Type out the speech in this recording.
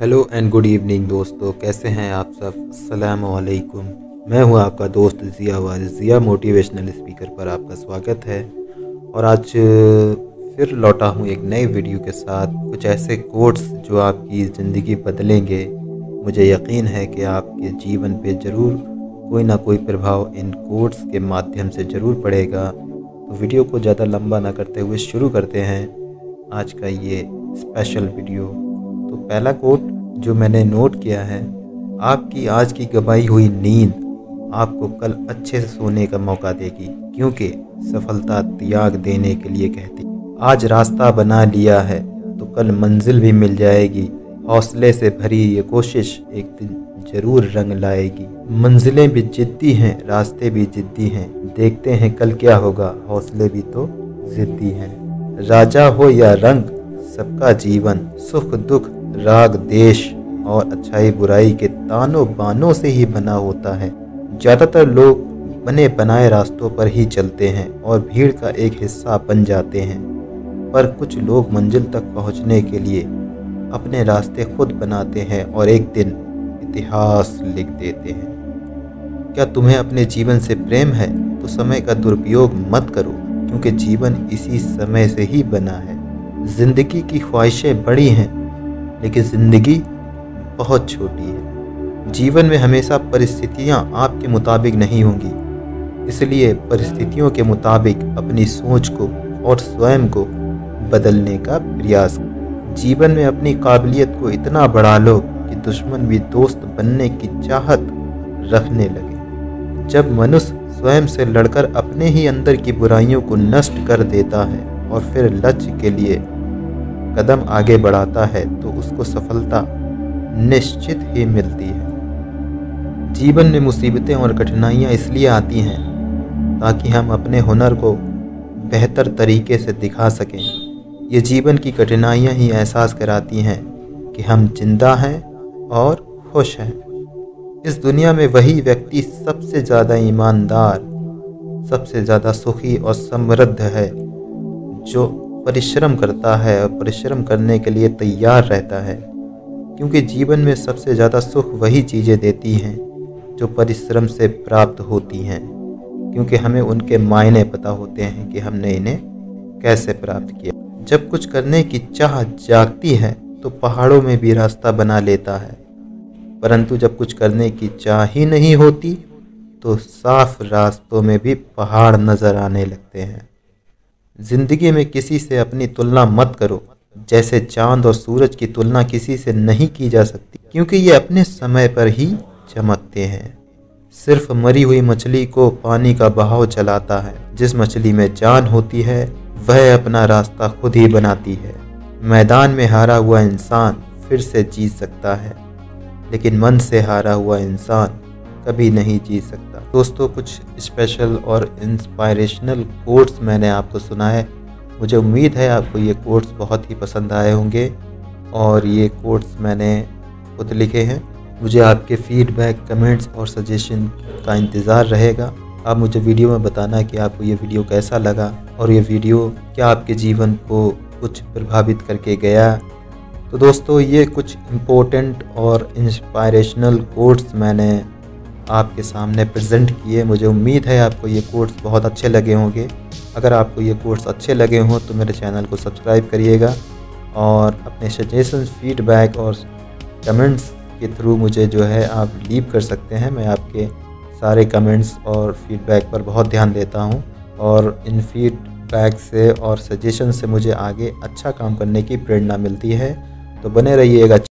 Hello and good evening दोस्तों। कैसे हैं आप सब? अस्सलाम वालेकुम मैं हूँ आपका दोस्त Zia was. Zia motivational speaker पर आपका स्वागत है। और आज फिर लौटा हूँ एक नए वीडियो के साथ। कुछ ऐसे कोट्स जो आपकी ज़िंदगी बदलेंगे। मुझे यकीन है कि आपके जीवन पे ज़रूर कोई ना कोई प्रभाव इन कोट्स के माध्यम से ज़रूर पड़ेगा। तो वीडियो को ज़्यादा लंबा ना करते हुए शुरू करते हैं। आज का ये स्पेशल वीडियो पहला कोट जो मैंने नोट किया है, आपकी आज की गवाई हुई नींद आपको कल अच्छे से सोने का मौका देगी, क्योंकि सफलता त्याग देने के लिए कहती आज रास्ता बना लिया है तो कल मंजिल भी मिल जाएगी। हौसले से भरी ये कोशिश एक दिन ज़रूर रंग लाएगी। मंजिलें भी जिद्दी हैं, रास्ते भी जिद्दी हैं। देखते हैं कल क्या होगा, हौसले भी तो जिद्दी हैं। राजा हो या रंग, सबका जीवन सुख दुख राग, देश और अच्छाई, बुराई के तानों बानों से ही बना होता है। ज़्यादातर लोग बने बनाए रास्तों पर ही चलते हैं और भीड़ का एक हिस्सा बन जाते हैं। पर कुछ लोग मंजिल तक पहुँचने के लिए अपने रास्ते खुद बनाते हैं और एक दिन इतिहास लिख देते हैं। क्या तुम्हें अपने जीवन से प्रेम है? तो समय का दुरुपयोग मत करो, क्योंकि जीवन इसी समय से ही बना है। ज़िंदगी की ख्वाहिशें बड़ी हैं लेकिन ज़िंदगी बहुत छोटी है। जीवन में हमेशा परिस्थितियाँ आपके मुताबिक नहीं होंगी। इसलिए परिस्थितियों के मुताबिक अपनी सोच को और स्वयं को बदलने का प्रयास जीवन में अपनी काबिलियत को इतना बढ़ा लो कि दुश्मन भी दोस्त बनने की चाहत रखने लगे। जब मनुष्य स्वयं से लड़कर अपने ही अंदर की बुराइयों को नष्ट कर देता है और फिर लक्ष्य के लिए कदम आगे बढ़ाता है तो उसको सफलता निश्चित ही मिलती है। जीवन में मुसीबतें और कठिनाइयाँ इसलिए आती हैं ताकि हम अपने हुनर को बेहतर तरीके से दिखा सकें। ये जीवन की कठिनाइयाँ ही एहसास कराती हैं कि हम ज़िंदा हैं और खुश हैं। इस दुनिया में वही व्यक्ति सबसे ज़्यादा ईमानदार, सबसे ज़्यादा सुखी और समृद्ध है जो परिश्रम करता है और परिश्रम करने के लिए तैयार रहता है, क्योंकि जीवन में सबसे ज़्यादा सुख वही चीज़ें देती हैं जो परिश्रम से प्राप्त होती हैं, क्योंकि हमें उनके मायने पता होते हैं कि हमने इन्हें कैसे प्राप्त किया। जब कुछ करने की चाह जागती है तो पहाड़ों में भी रास्ता बना लेता है। परंतु जब कुछ करने की चाह ही नहीं होती तो साफ़ रास्तों में भी पहाड़ नज़र आने लगते हैं। ज़िंदगी में किसी से अपनी तुलना मत करो, जैसे चाँद और सूरज की तुलना किसी से नहीं की जा सकती, क्योंकि ये अपने समय पर ही चमकते हैं। सिर्फ़ मरी हुई मछली को पानी का बहाव चलाता है, जिस मछली में जान होती है, वह अपना रास्ता खुद ही बनाती है। मैदान में हारा हुआ इंसान फिर से जीत सकता है, लेकिन मन से हारा हुआ इंसान कभी नहीं जी सकता। दोस्तों, कुछ स्पेशल और इंस्पायरेशनल कोट्स मैंने आपको सुनाए मुझे उम्मीद है आपको ये कोट्स बहुत ही पसंद आए होंगे और ये कोट्स मैंने खुद लिखे हैं। मुझे आपके फीडबैक कमेंट्स और सजेशन का इंतज़ार रहेगा। आप मुझे वीडियो में बताना कि आपको ये वीडियो कैसा लगा और ये वीडियो क्या आपके जीवन को कुछ प्रभावित करके गया। तो दोस्तों, ये कुछ इम्पोर्टेंट और इंस्पायरेशनल कोट्स मैंने आपके सामने प्रेजेंट किए, मुझे उम्मीद है आपको ये कोर्स बहुत अच्छे लगे होंगे। अगर आपको ये कोर्स अच्छे लगे हों तो मेरे चैनल को सब्सक्राइब करिएगा और अपने सजेशन फीडबैक और कमेंट्स के थ्रू मुझे जो है आप लीव कर सकते हैं। मैं आपके सारे कमेंट्स और फीडबैक पर बहुत ध्यान देता हूँ और इन फीडबैक से और सजेशन से मुझे आगे अच्छा काम करने की प्रेरणा मिलती है। तो बने रहिएगा।